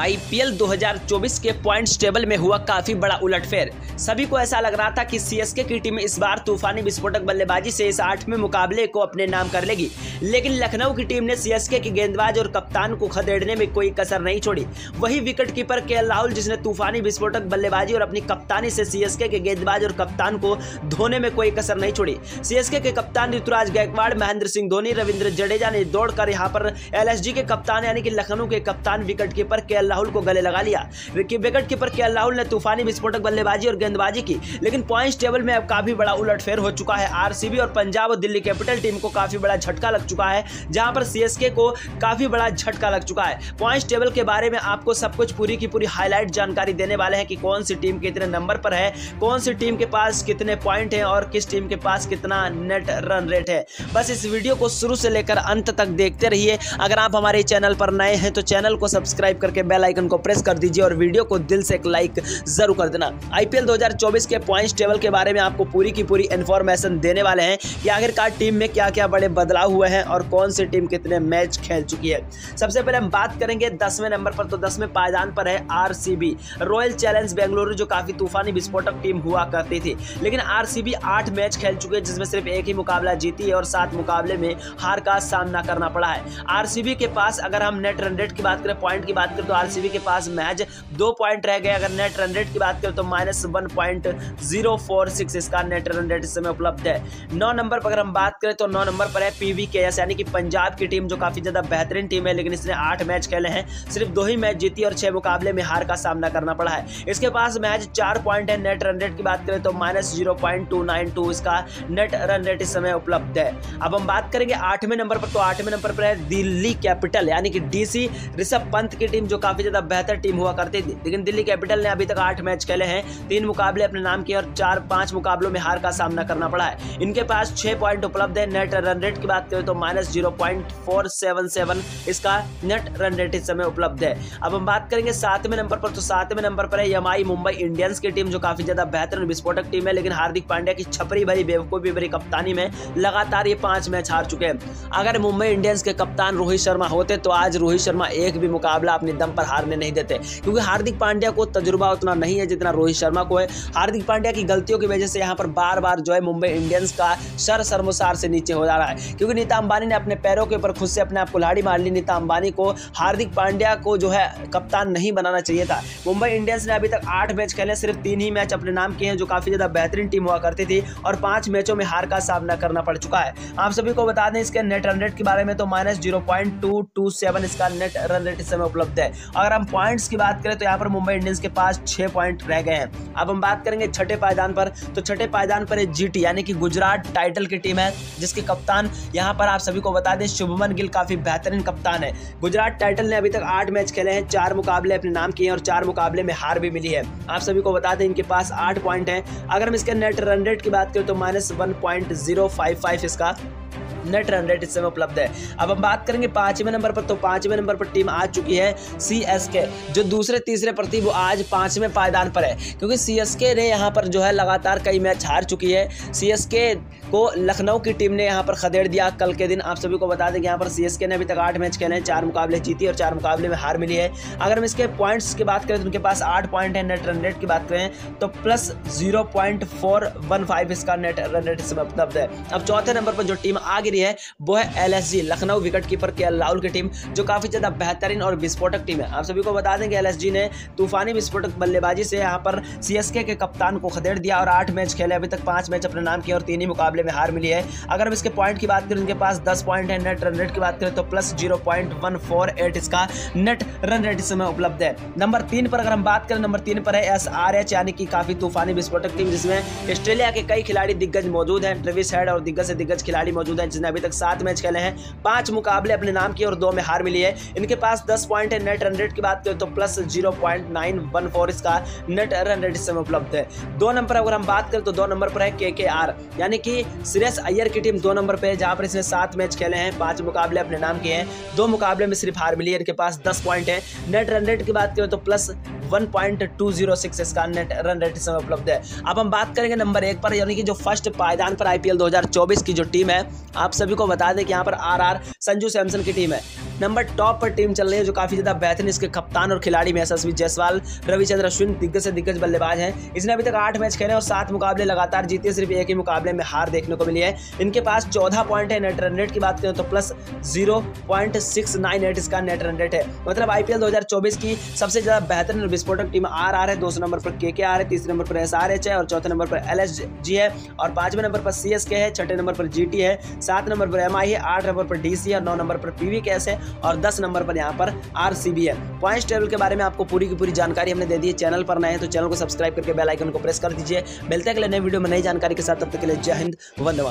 IPL 2024 के points table में हुआ काफ़ी बड़ा उलटफेर। सभी को ऐसा लग रहा था कि सीएसके की टीम इस बार तूफानी विस्फोटक बल्लेबाजी से इस आठवें मुकाबले को अपने नाम कर लेगी। लेकिन लखनऊ की टीम ने सीएसके के गेंदबाज और कप्तान को खदेड़ने में कोई कसर नहीं छोड़ी। वही विकेट कीपर के राहुल, जिसने तूफानी विस्फोटक बल्लेबाजी और अपनी कप्तानी से सीएसके के गेंदबाज और कप्तान को धोने में कोई कसर नहीं छोड़ी। सीएसके के कप्तान ऋतुराज गायकवाड़, महेंद्र सिंह धोनी, रविंद्र जडेजा ने दौड़कर यहाँ पर एलएसजी के कप्तान, यानी कि लखनऊ के कप्तान विकेट कीपर के राहुल को गले लगा लिया। विकेट कीपर के राहुल ने तूफानी विस्फोटक बल्लेबाजी और गेंदबाजी की, लेकिन पॉइंट्स टेबल में अब काफ़ी बड़ा उलटफेर हो चुका है। आरसीबी और पंजाब और दिल्ली कैपिटल टीम को काफ़ी बड़ा झटका लग चुका है, जहाँ पर सीएसके को काफ़ी बड़ा झटका लग चुका है। पॉइंट्स टेबल के बारे में आपको सब कुछ पूरी की पूरी हाईलाइट जानकारी देने वाले हैं कि कौन सी टीम कितने नंबर पर है, कौन सी टीम के पास कितने पॉइंट है और किस टीम के पास कितना नेट रन रेट है। बस इस वीडियो को शुरू से लेकर अंत तक देखते रहिए। अगर आप हमारे चैनल पर नए हैं तो चैनल को सब्सक्राइब करके बेल आइकन को प्रेस कर दीजिए और वीडियो को दिल से एक लाइक ज़रूर कर देना। आईपीएल 2024 के पॉइंट्स टेबल के बारे में आपको पूरी की पूरी इन्फॉर्मेशन देने वाले हैं कि आखिरकार टीम में क्या क्या बड़े बदलाव हुए हैं और कौन सी टीम कितने मैच खेल चुकी है। सबसे पहले हम बात करेंगे दसवें नंबर पर तो दसवें पायदान पर है आर रॉयल चैलेंज बेंगलुरु जो काफ़ी तूफानी विस्फोटक टीम हुआ करती थी। लेकिन आर आठ मैच खेल चुके हैं, जिसमें सिर्फ़ एक ही मुकाबला जीती है और सात मुकाबले में हार का सामना करना पड़ा है। आरसीबी के पास अगर हम नेट रन रेट की बात करें पॉइंट की बात करें तो आर के पास मैच दो पॉइंट रह गए। अगर नेट रन रेट की बात करें तो minus one point zero four six इसका नेट रन रेट इस समय उपलब्ध है। नौ नंबर पर अगर हम बात करें तो नौ नंबर पर है पीवी यानी कि पंजाब की टीम जो काफ़ी ज़्यादा बेहतरीन टीम है, लेकिन इसने आठ मैच खेले हैं। सिर्फ़ दो ही मैच जीती और छह मुकाबले में हार का सामना करना पड़ा है। इसके पास मैच चार पॉइंट है। नेट रन रेट की बात करें तो minus zero point two nine two इसका नेट रन रेट इस समय उपलब्ध है। अब हम बात करेंगे आठवें नंबर पर तो आठवें नंबर पर है दिल्ली कैपिटल, यानी कि डीसी ऋषभ पंत की टीम जो काफ़ी ज़्यादा बेहतर टीम हुआ करती थी लेकिन दिल्ली कैपिटल ने अभी तक आठ मैच खेले हैं, तीन मुकाबले अपने नाम किए और चार पाँच मुकाबलों में हार का सामना करना पड़ा है। इनके पास छह पॉइंट उपलब्ध है, नेट रन रेट की बात करें तो minus zero point four seven seven इसका नेट रन रेट इस समय उपलब्ध है। अब हम बात करेंगे सातवें नंबर पर तो सातवें नंबर पर है यमाई मुंबई इंडियंस की टीम, जो काफ़ी ज़्यादा बेहतर विस्फोटक टीम है, लेकिन हार्दिक पांड्या की छपरी भरी बेवकूफ़ी भरी कप्तानी में लगातार ये पाँच मैच हार चुके हैं। अगर मुंबई इंडियंस के कप्तान रोहित शर्मा होते तो आज रोहित शर्मा एक भी मुकाबला अपने दम पर हारने नहीं देते। क्योंकि हार्दिक पांड्या को तजुर्बा उतना नहीं है जितना रोहित शर्मा को है। हार्दिक पांड्या की गलतियों की वजह से यहाँ पर बार बार जो है मुंबई इंडियंस का सर सर्मसार से नीचे हो जा रहा है। क्योंकि नीता अंबानी ने अपने पैरों के ऊपर खुद से अपने आप कुल्हाड़ी मार ली। नीता अंबानी को, हार्दिक पांड्या को जो है कप्तान नहीं बनाना चाहिए था। मुंबई इंडियंस ने अभी तक आठ मैच खेले, सिर्फ़ तीन ही मैच अपने नाम किए हैं, जो काफ़ी ज़्यादा बेहतरीन टीम हुआ करती थी और पाँच मैचों में हार का सामना करना पड़ चुका है। आप सभी को बता दें, इसके नेट रन रेट के बारे में तो minus zero point two two seven इसका नेट रन रेट इस समय उपलब्ध है। अगर हम पॉइंट्स की बात करें तो यहाँ पर मुंबई इंडियंस के पास छः पॉइंट रह गए हैं। अब हम बात करेंगे छठे पायदान पर। तो छठे पायदान पर जीटी यानी कि गुजरात टाइटल की टीम है, जिसके कप्तान यहाँ पर आप सभी को बता दें, शुभमन गिल काफ़ी बेहतरीन कप्तान है। गुजरात टाइटल ने अभी तक आठ मैच खेले हैं, चार मुकाबले अपने नाम किए हैं और चार मुकाबले में हार भी मिली है। आप सभी को बता दें, इनके पास आठ पॉइंट हैं। अगर हम इसके नेट रन रेट की बात करें तो minus one point zero five five इसका। नेट रन रेट इस समय उपलब्ध है। अब हम बात करेंगे पाँचवें नंबर पर तो पाँचवें नंबर पर टीम आ चुकी है सी एस के जो दूसरे तीसरे पर थी, वो आज पाँचवें पायदान पर है। क्योंकि सी एस के ने यहाँ पर जो है लगातार कई मैच हार चुकी है। सी एस के को लखनऊ की टीम ने यहाँ पर खदेड़ दिया। कल के दिन आप सभी को बता दें कि यहाँ पर सी एस के ने अभी तक आठ मैच खेले हैं, चार मुकाबले जीती और चार मुकाबले में हार मिली है। अगर हम इसके पॉइंट्स की बात करें तो उनके पास आठ पॉइंट है नेट रन रेट की बात करें तो plus zero point four one five इसका नेट रन रेट इसमें उपलब्ध है। अब चौथे नंबर पर जो टीम आ गिरी है, वो है एलएसजी लखनऊ विकेट कीपर के राहुल की टीम जो काफ़ी ज़्यादा बेहतरीन और विस्फोटक टीम है। आप सभी को बता दें कि एलएसजी ने तूफानी विस्फोटक बल्लेबाजी से यहाँ पर सीएसके के कप्तान को खदेड़ दिया और आठ मैच खेले। अभी तक पाँच मैच अपने नाम किए और तीन ही मुकाबले में हार मिली है। अगर हम इसके पॉइंट की बात करें उनके पास दस पॉइंट है नेट रन रेट की बात करें तो plus zero point one four eight इसका नेट रन रेट इस समय उपलब्ध है। नंबर तीन पर अगर हम बात करें, नंबर तीन पर है एस आर एच यानी कि काफ़ी तूफानी विस्फोटक टीम जिसमें ऑस्ट्रेलिया के कई खिलाड़ी दिग्गज मौजूद हैं। ट्रेविस हेड और दिग्गज से दिग्गज खिलाड़ी मौजूद हैं जिसने अभी तक सात मैच खेले हैं, पाँच मुकाबले अपने नाम किए और दो में हार मिली है। इनके पास दस पॉइंट है नेट रन की बात करें तो plus zero point nine one four इसका नेट रन इस समय उपलब्ध है। दो नंबर अगर हम बात करें तो दो नंबर पर है के के आर यानी कि श्रेयस अय्यर की टीम दो नंबर पे जहाँ पर इसने सात मैच खेले हैं, पाँच मुकाबले अपने नाम किए हैं। दो मुकाबले में सिर्फ़ हार मिली है, इनके पास दस पॉइंट है। नेट रन की बात करें तो प्लस 1.206 इसका नेट रन रेट इस समय उपलब्ध है। अब हम बात करेंगे नंबर एक पर, यानी कि जो फ़र्स्ट पायदान पर आईपीएल 2024 की जो टीम है, आप सभी को बता दें कि यहाँ पर आर आर संजू सैमसन की टीम है। नंबर टॉप पर टीम चल रही है, जो काफ़ी ज़्यादा बेहतरीन इसके कप्तान और खिलाड़ी में यशस्वी जायसवाल, रविचंद्र अश्विन दिग्गज से दिग्गज बल्लेबाज हैं। इसने अभी तक आठ मैच खेले और सात मुकाबले लगातार जीते सिर्फ़ एक ही मुकाबले में हार देखने को मिली है। इनके पास चौदह पॉइंट है नेट रन रेट की बात करें तो plus zero point six nine eight इसका नेट रन रेट है। मतलब आईपीएल 2024 की सबसे ज़्यादा बेहतरीन विस्फोटक टीम आर आर है, दो नंबर पर के के आर है, तीसरे नंबर पर एस आर एच है और चौथे नंबर पर एल एस जी है और पाँचवें नंबर पर सी एस के है, छठे नंबर पर जी टी है, सात नंबर पर एम आई है, आठ नंबर पर डी सी है और नौ नंबर पर पीवी कैस है। और दस नंबर पर यहाँ पर आर है पॉइंट टेबल के बारे में आपको पूरी की पूरी जानकारी हमने दे दी है। चैनल पर नए तो चैनल को सब्सक्राइब करके बेलाइकन को प्रेस कर दीजिए। मिलते हैं अगले नए वीडियो में नई जानकारी के साथ। तब तक के लिए जय हिंद, वंदे